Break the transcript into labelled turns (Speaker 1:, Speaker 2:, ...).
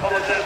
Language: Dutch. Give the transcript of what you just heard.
Speaker 1: Van het